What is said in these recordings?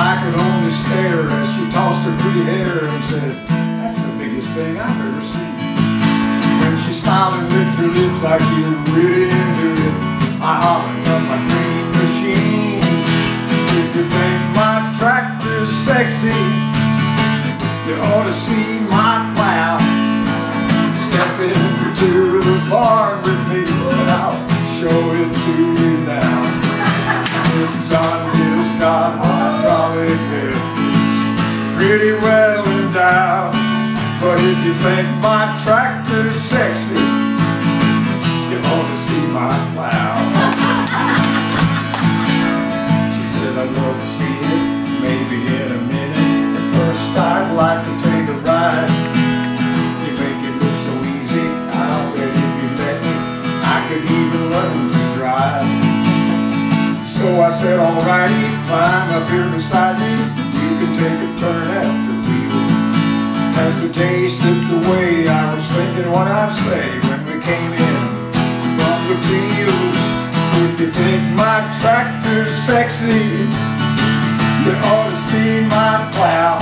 I could only stare as she tossed her pretty hair and said, that's the biggest thing I've ever seen. When she smiled and licked her lips like she was really into it, I hollered from my dream machine. If you think my tractor's sexy, you ought to see my plow. Step into the barn with me and I'll show you. Pretty well endowed. But if you think my tractor's sexy, you ought to see my plow. She said, I'd love to see it, maybe in a minute. But first, I'd like to take a ride. You make it look so easy, I'll bet if you let me, I could even learn to drive. So I said, alrighty, climb up here beside me. You can take a turn. As the day slipped away, I was thinking what I'd say when we came in from the field. If you think my tractor's sexy, you ought to see my plow.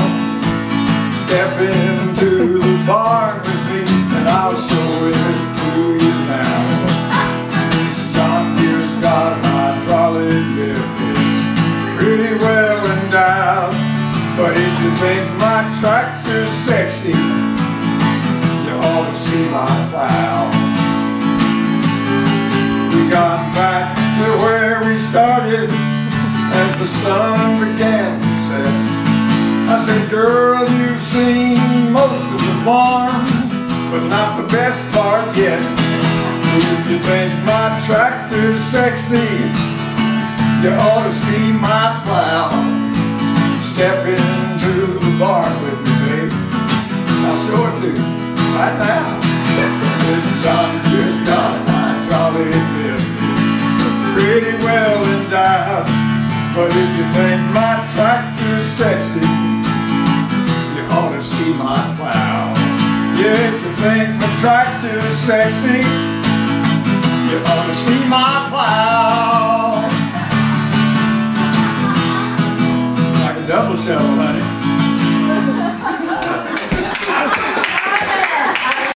Step into the barn with me, and I'll show you sexy, you ought to see my plow. We got back to where we started as the sun began to set. I said, girl, you've seen most of the farm, but not the best part yet. If you think my tractor's sexy, you ought to see my plow. Step into the barn to right now. This John Deere's got a hydraulic lift. Pretty well endowed. But if you think my tractor's sexy, you ought to see my plow. Yeah, if you think my tractor's sexy, you ought to see my plow. Like a double shovel, honey.